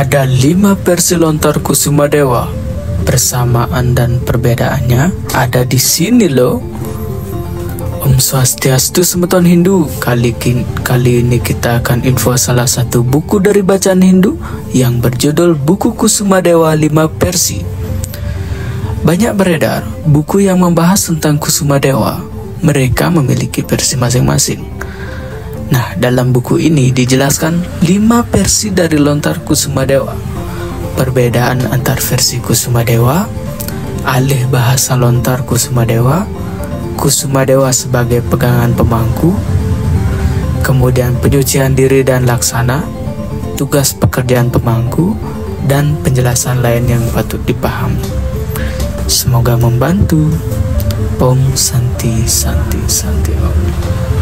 Ada lima versi lontar Kusuma Dewa. Persamaan dan perbedaannya ada di sini loh. Om Swastiastu Semeton Hindu kali, kali ini kita akan info salah satu buku dari bacaan Hindu yang berjudul Buku Kusuma Dewa 5 versi Banyak beredar buku yang membahas tentang Kusuma Dewa Mereka memiliki versi masing-masing Nah dalam buku ini dijelaskan 5 versi dari lontar Kusuma Dewa Perbedaan antar versi Kusuma Dewa Alih bahasa lontar Kusuma Dewa Kusuma Dewa sebagai pegangan pemangku, kemudian penyucian diri dan laksana, tugas pekerjaan pemangku, dan penjelasan lain yang patut dipahami. Semoga membantu. Om Santi Santi Santi Om.